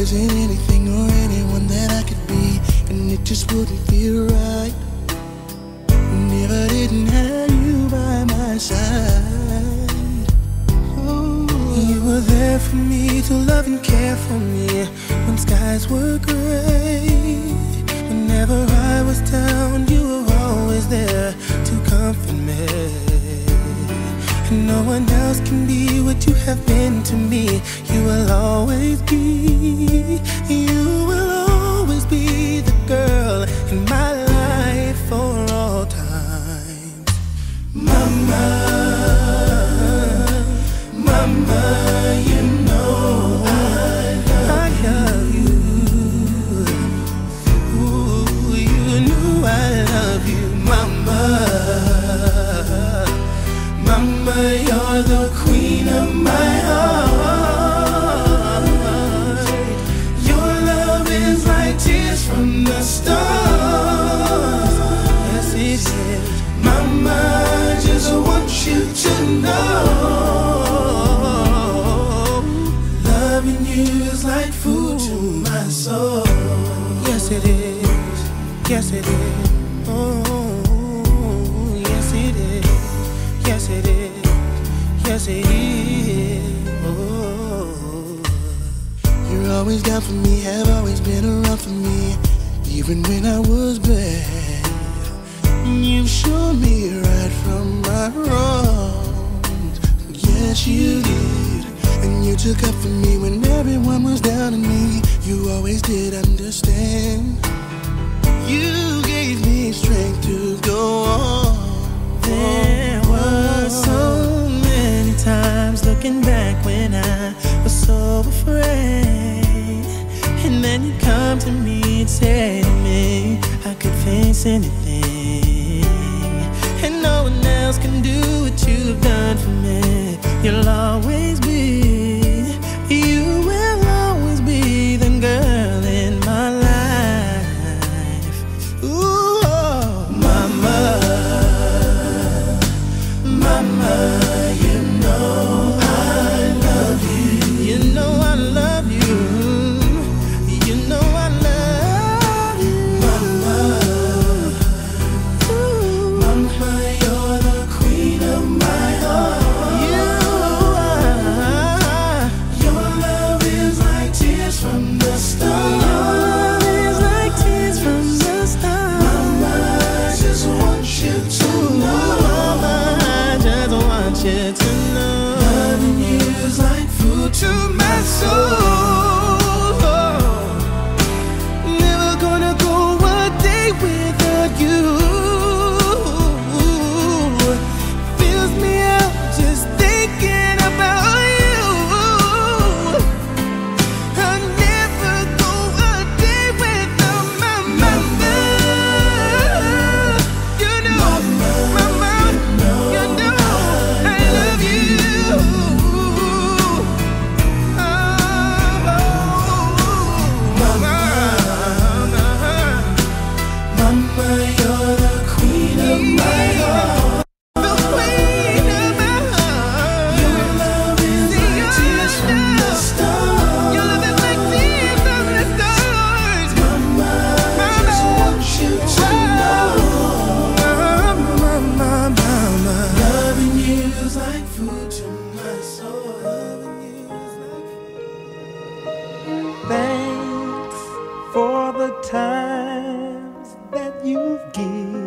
isn't anything or anyone that I could be, and it just wouldn't feel right. If I didn't have you by my side, oh, you were there for me to love and care for me when skies were gray. Whenever I was down, you were always there to comfort me. No one else can be what you have been to me. You will always be, you will always be the girl in my life for all time. Mama, Mama. you're the queen of my heart. Your love is like tears from the stars. Yes, it is. Just you to know. Loving you is like food to my soul. Yes, it is. Yes, it is. down for me, have always been around for me, even when I was bad. You've shown me right from my wrongs. Yes, you did. And you took up for me when everyone was down on me. You always did understand. You gave me strength to go on. There were so many times looking back when I was so afraid. Then you come to me and say to me, I could face anything. And no one else can do what you've done for me. You'll always for the times that you've given.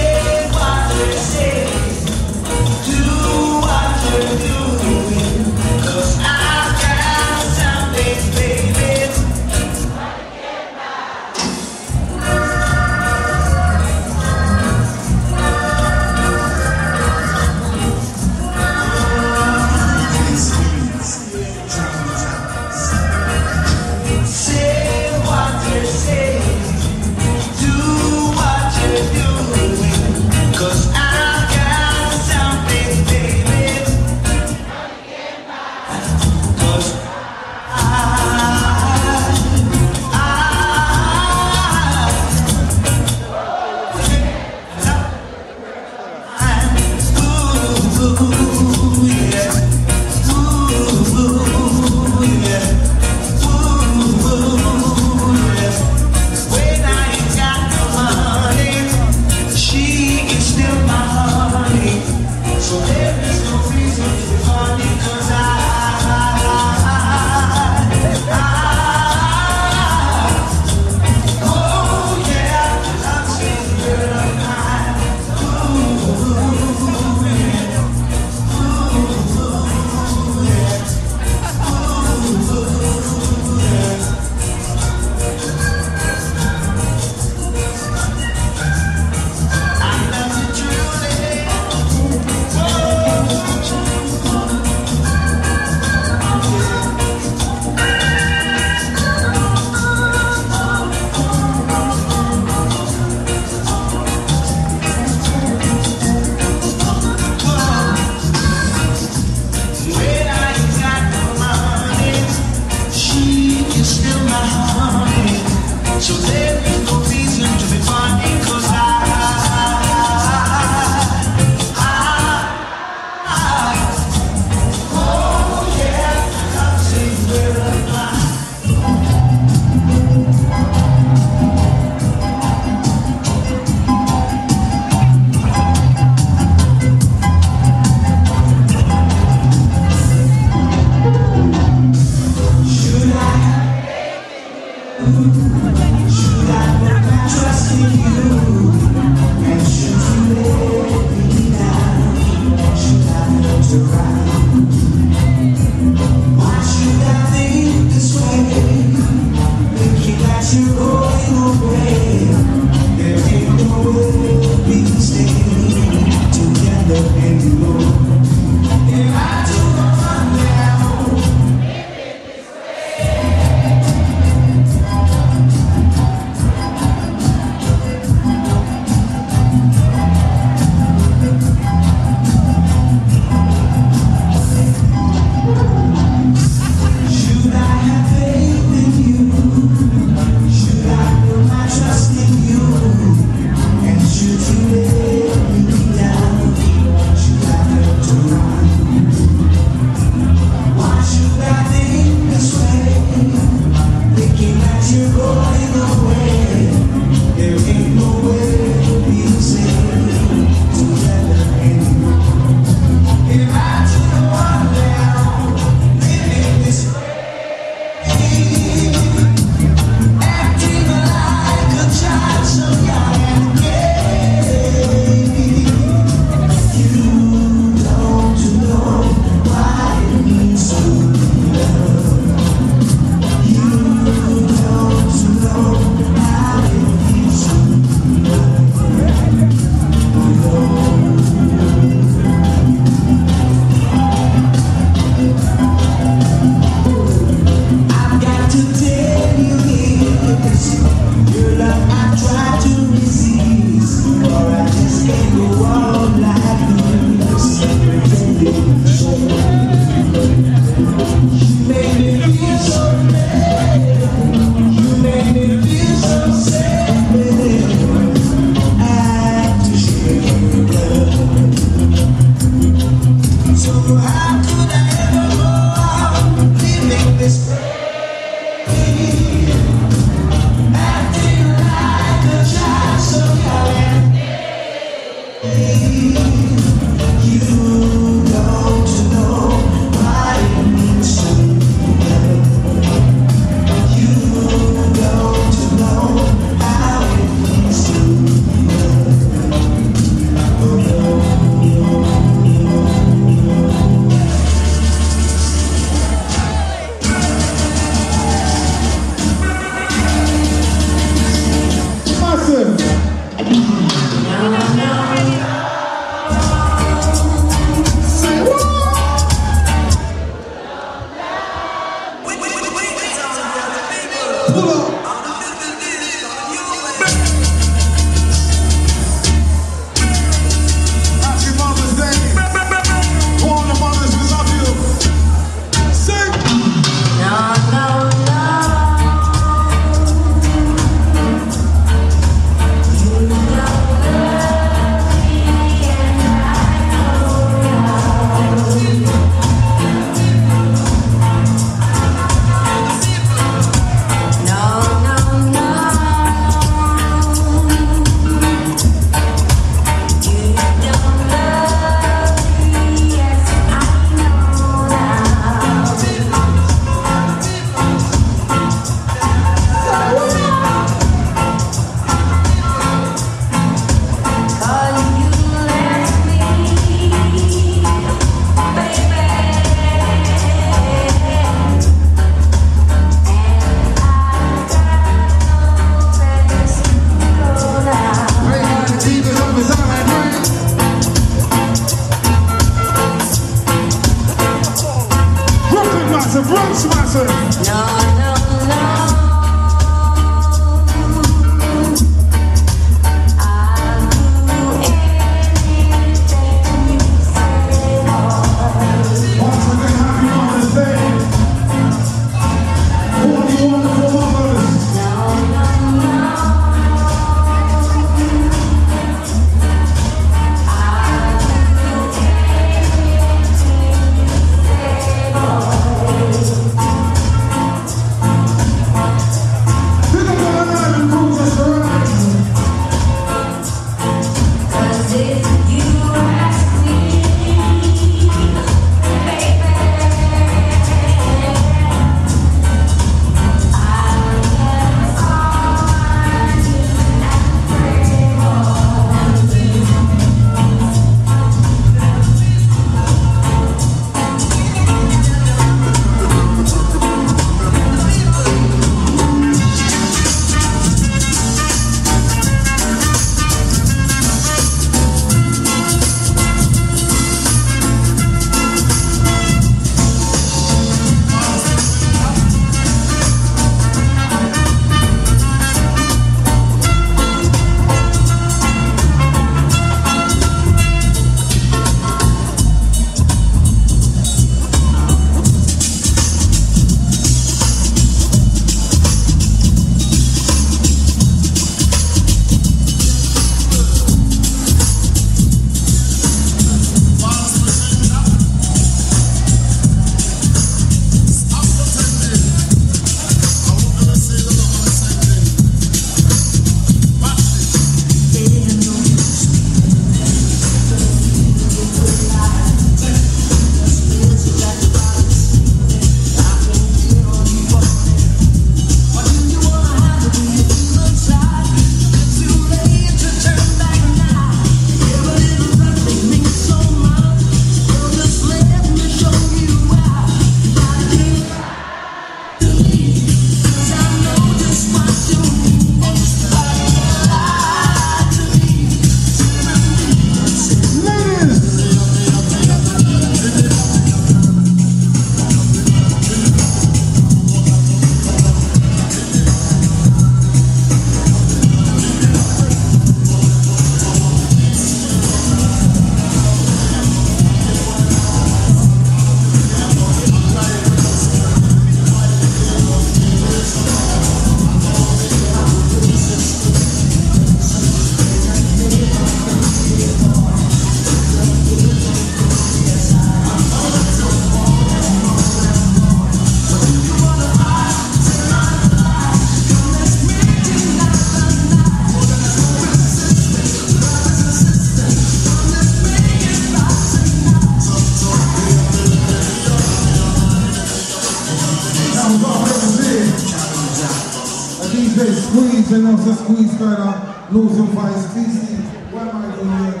Squeeze kind of losing voice. TC, what am I doing here?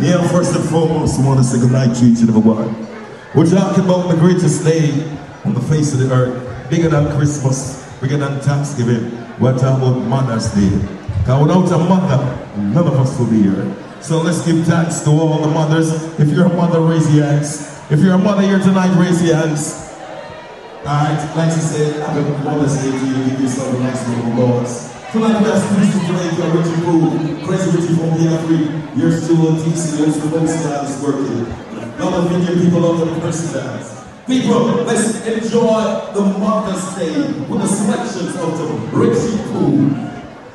Yeah, first and foremost, I want to say good night to each and every one. We're talking about the greatest day on the face of the earth. Bigger than Christmas, bigger than Thanksgiving. We're talking about Mother's Day. Because without a mother, none of us will be here. So let's give thanks to all the mothers. If you're a mother, raise your hands. If you're a mother here tonight, raise your hands. Alright, like I said, happy Mother's Day to you. Give yourself a nice little applause. Tonight we are speaking to Jamaica, Richie Cool, Crazy Richie from PF3. Yours truly, TC, yours the most that is working. Lot of video people out the dance. People, let's enjoy the Mother's Day with the selections of the Richie Pool,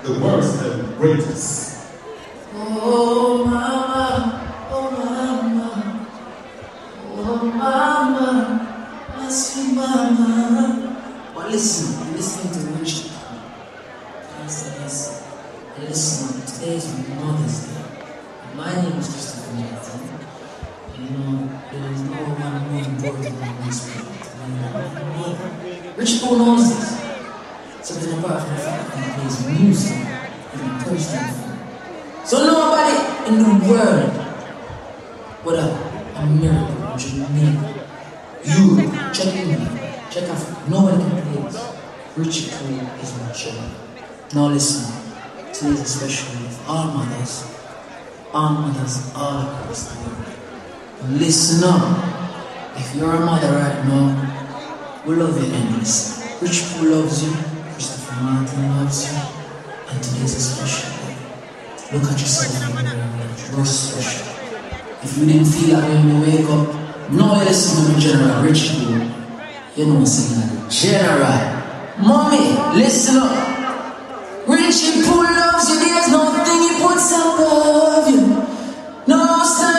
the worst and greatest. Oh mama, oh mama, oh mama, my sweet mama. But listen, listening to Richard. Yes, yes. Listen, today is Mother's Day. My name is Christopher Martin. You know, there is no one more important than Rich Paul knows this. Something apart from the fact that plays music and. So nobody in the world, would have whether America, Jamaica, Europe, check England, check Africa, nobody this. Richie Cole is my child. Now listen, today is a special day all mothers, all mothers all across the world. Listen up. If you're a mother right now, we love you endlessly. Rich Cole loves you, Christopher Martin loves you, and today's a special day. Look at yourself in the mirror. You're special. If you didn't feel that when you wake up, no to me, General Cool. You know sing that. General. Mommy, listen up. Richie Pool loves you, there's nothing he puts above you. No stand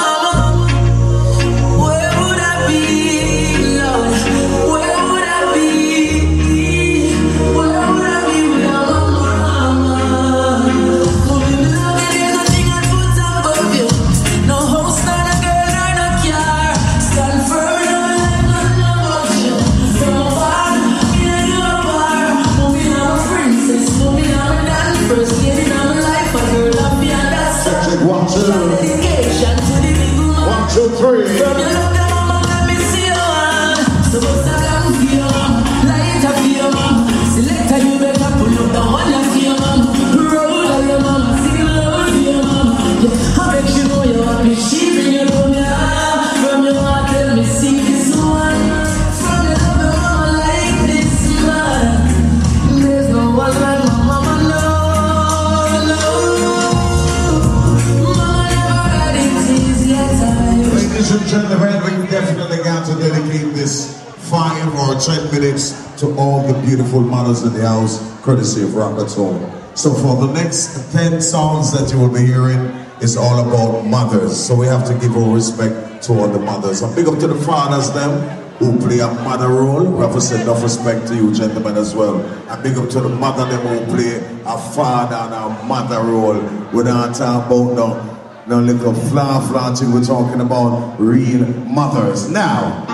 Gentlemen, we definitely got to dedicate this five or ten minutes to all the beautiful mothers in the house, courtesy of Rocatone. So for the next 10 songs that you will be hearing it's all about mothers. So we have to give our respect to all the mothers. And big up to the fathers them who play a mother role. We have to say enough respect to you gentlemen as well. And big up to the mother them who play a father and a mother role. We don't about no no little fla thing. We're talking about real mothers. Now,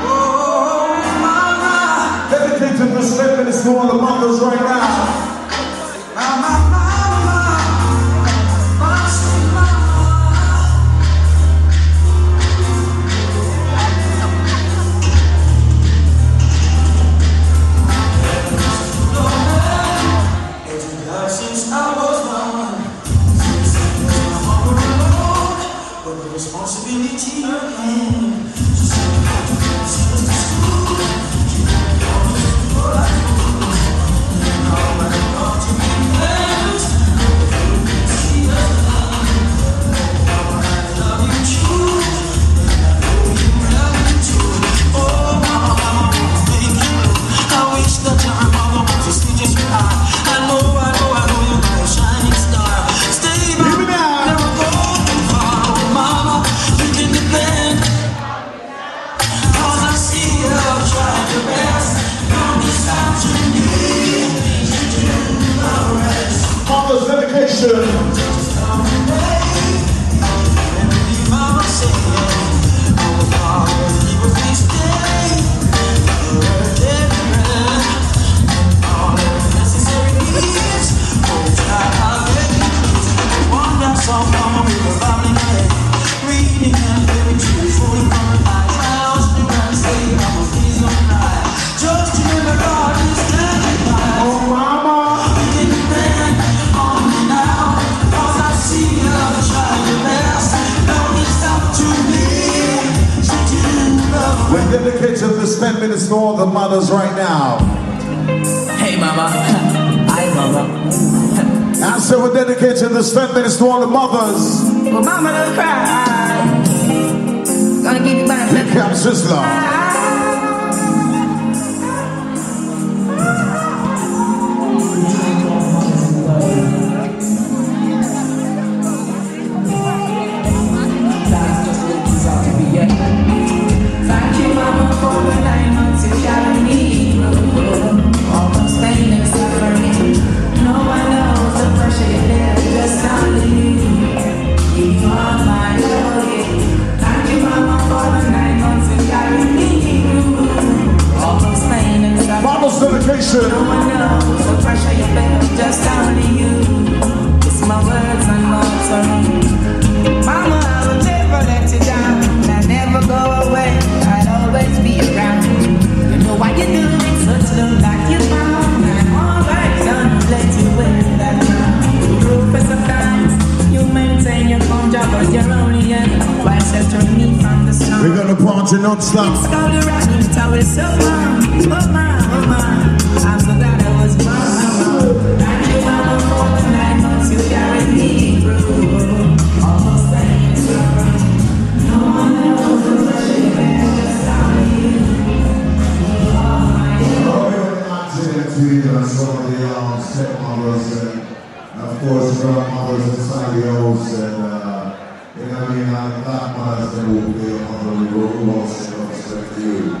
oh, dedicated respect minutes to all the mothers right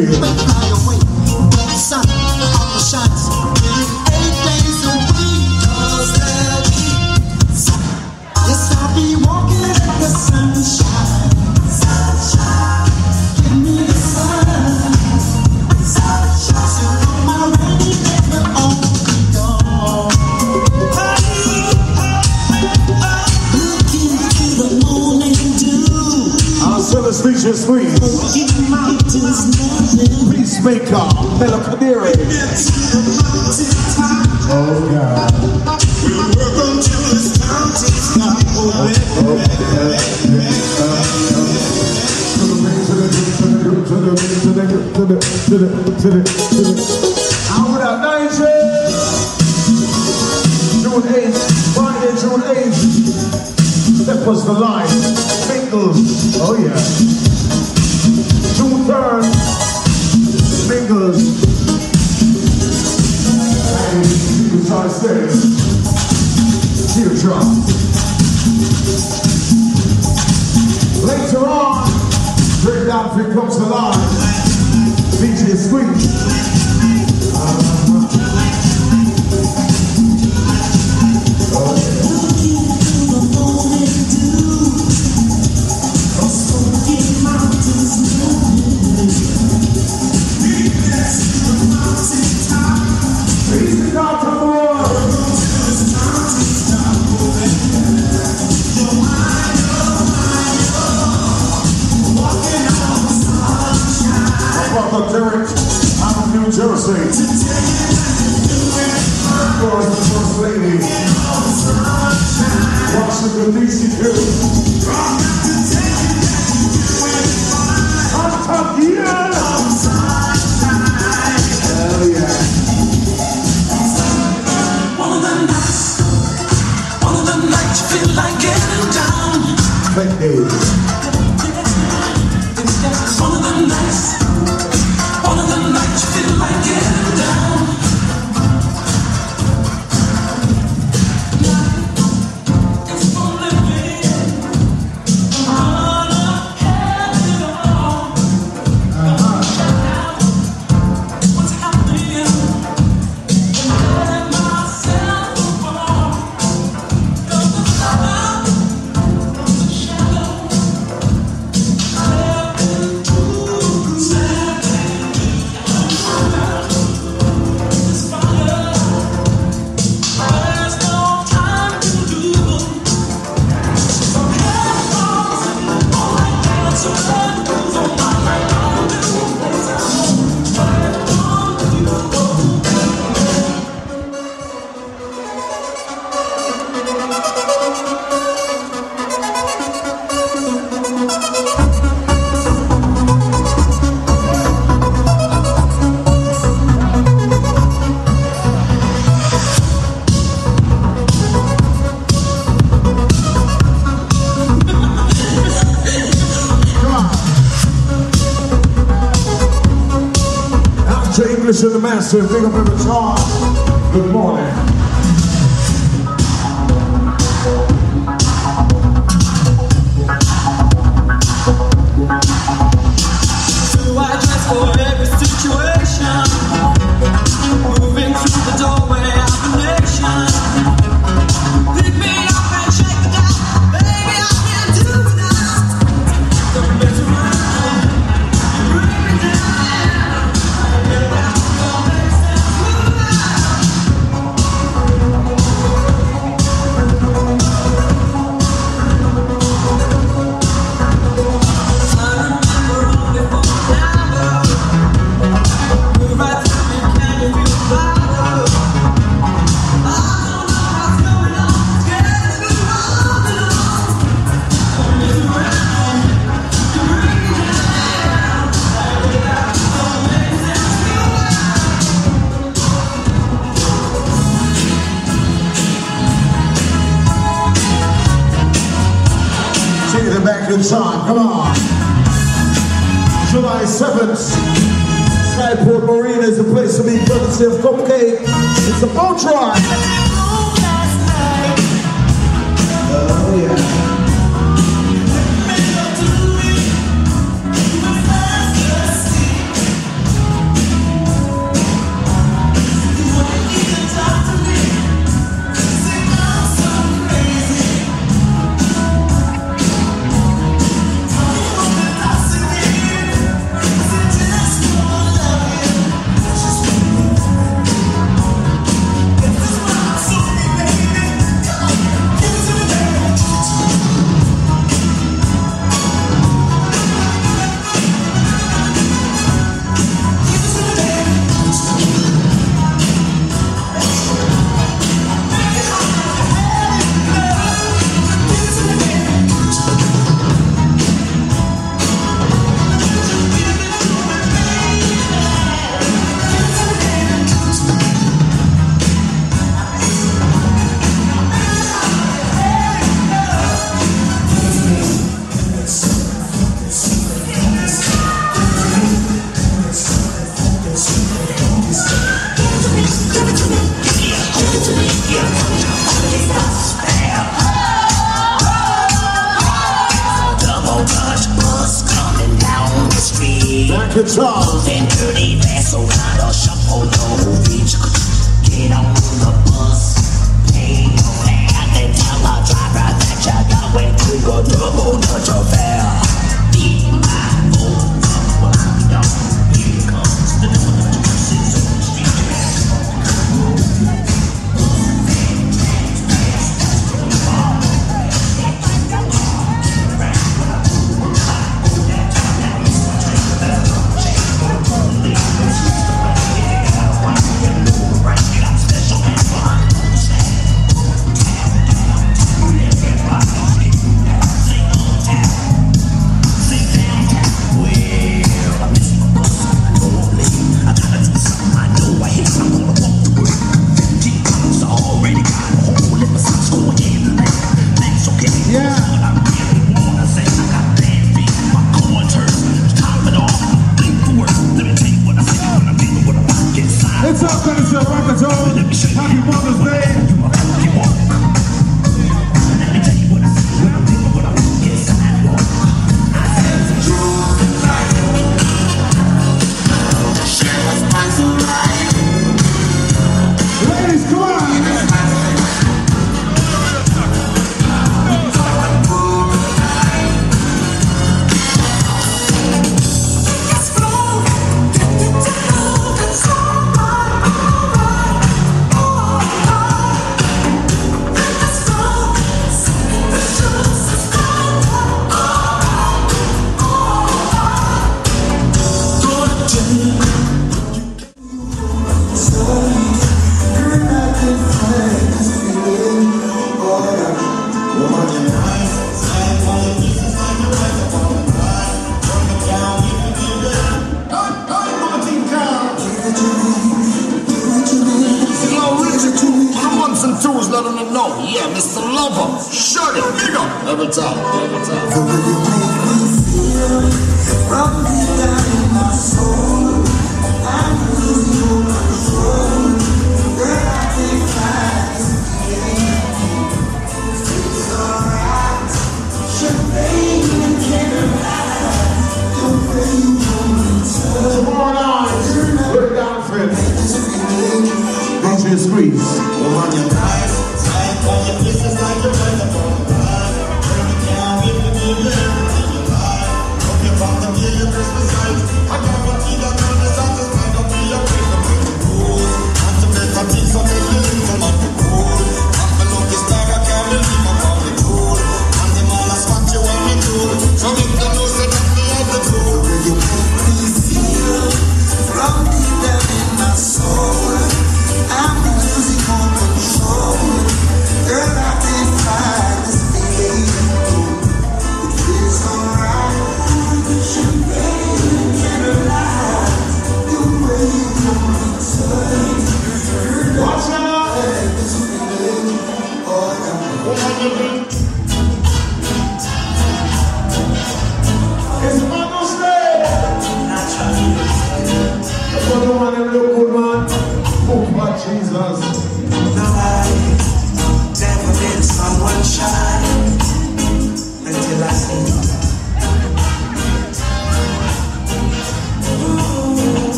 the するする。Of the master, big up every time.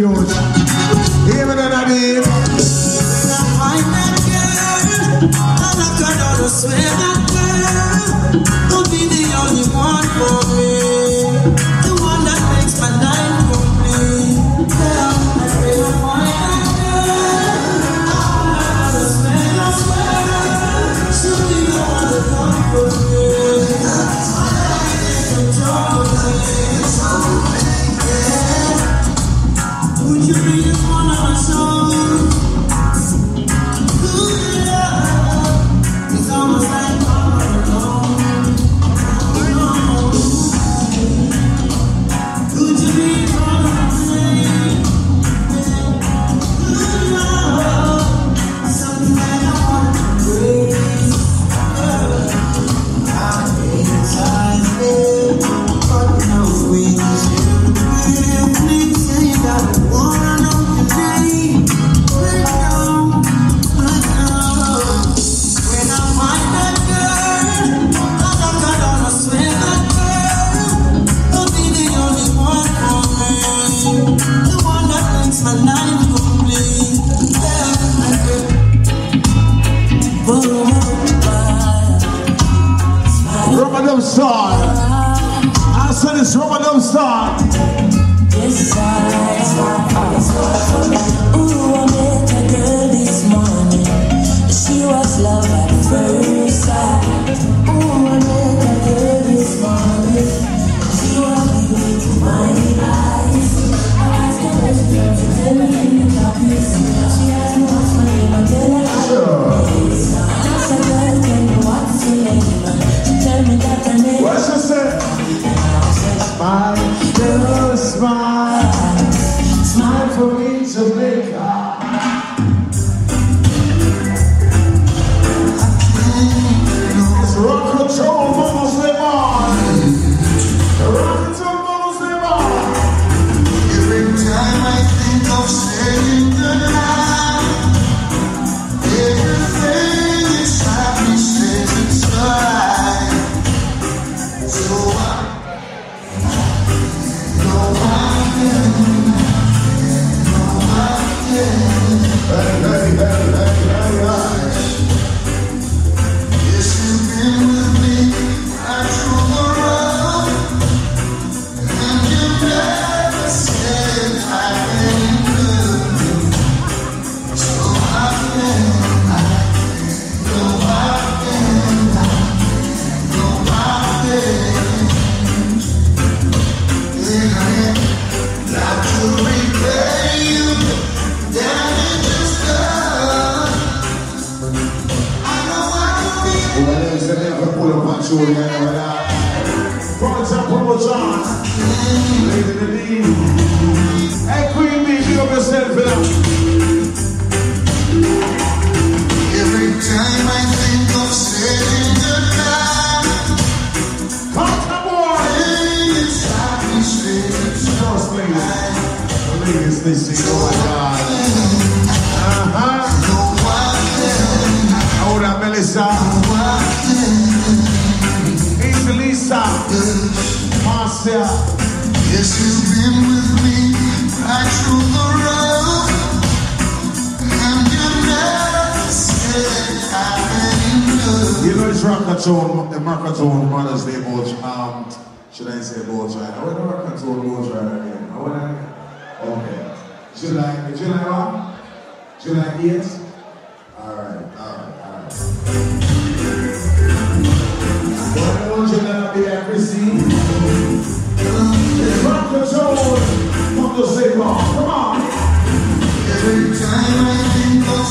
Dios. Dime na na. I'm not girl, I'm not gonna Good ideas? All right, all right, all right. Bueno, yo la vida Chrissy. Rock control, from the safe Come on. Every time I think of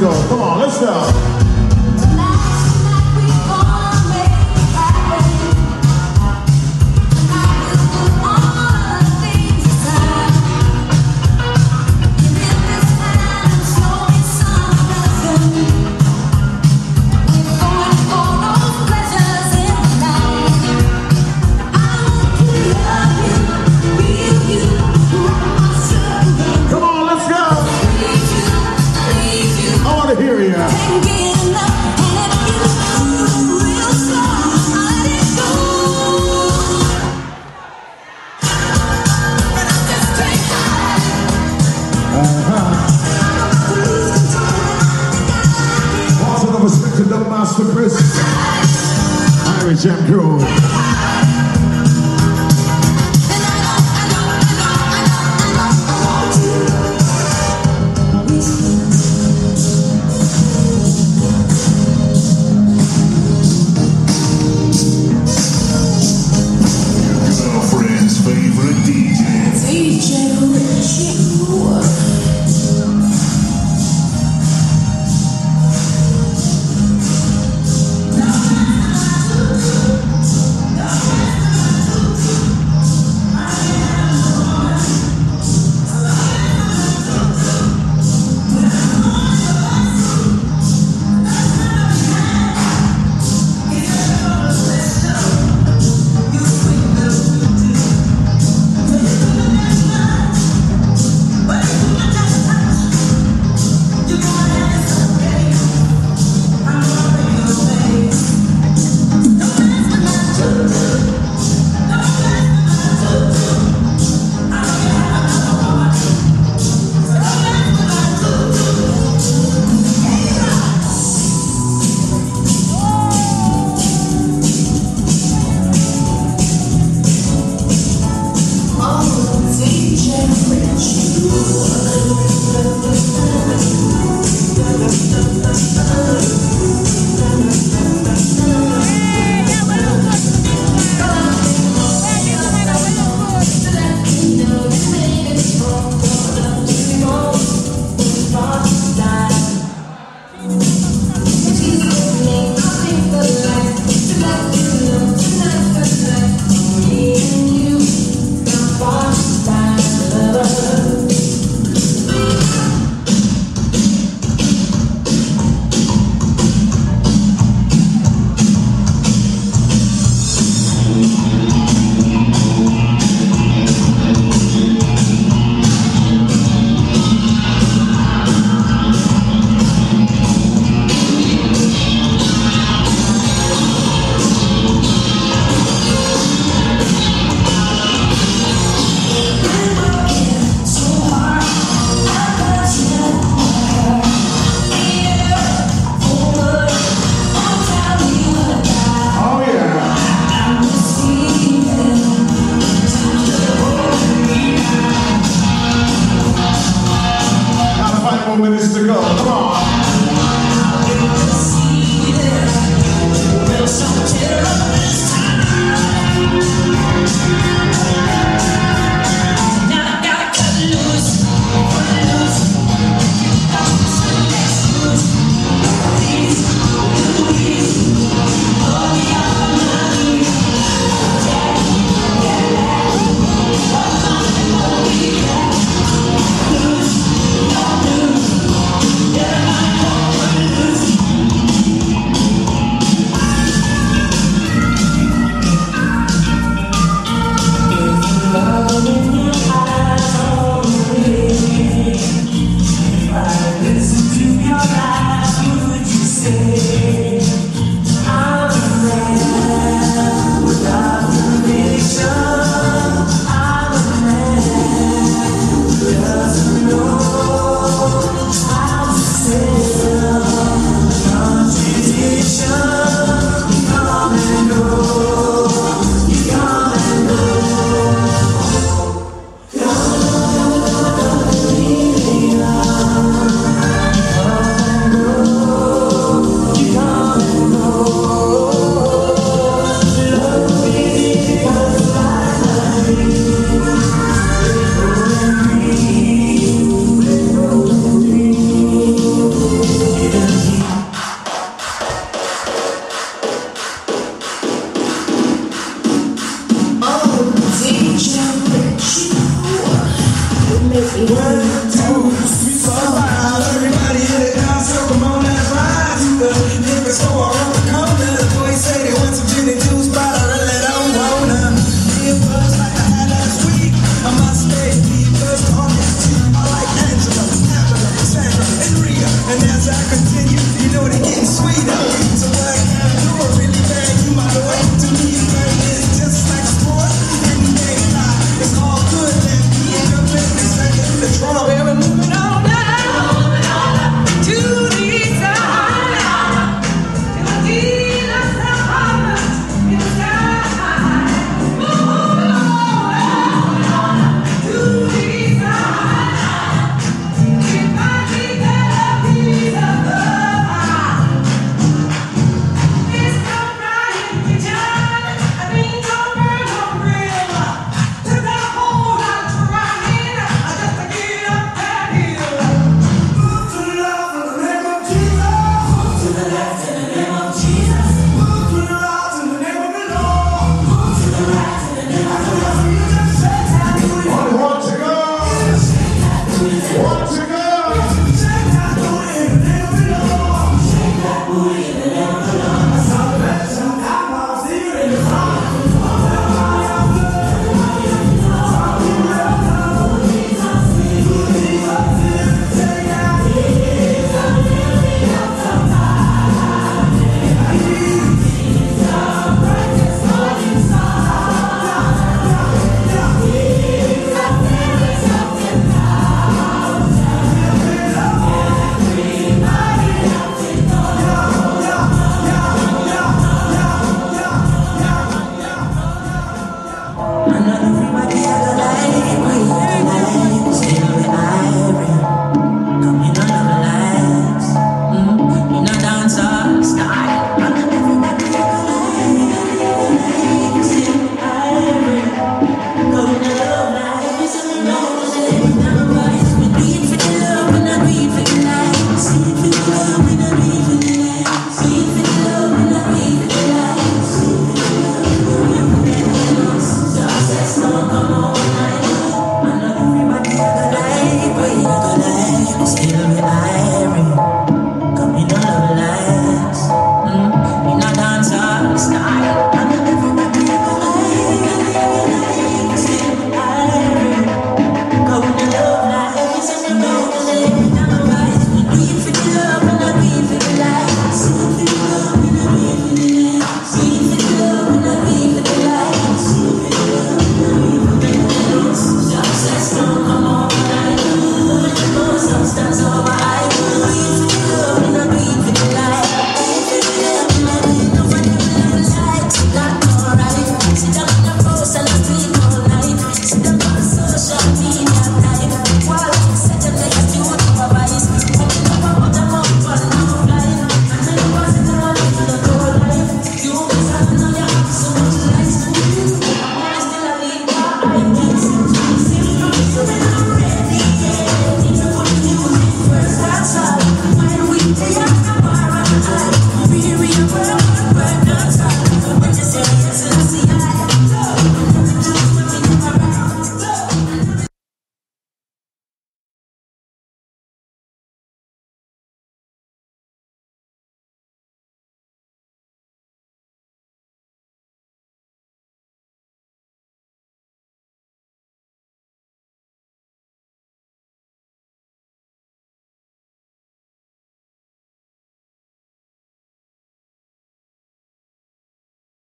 more minutes to go. Come on, let's go.